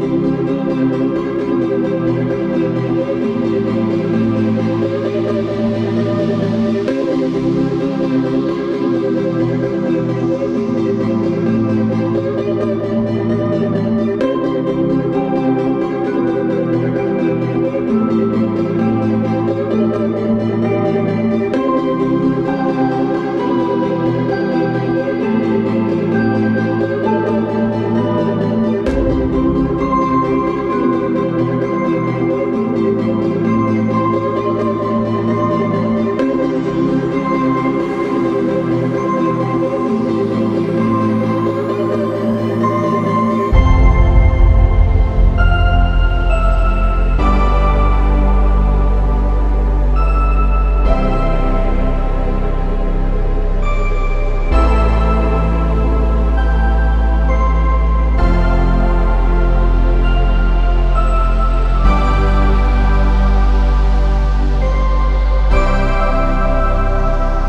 you.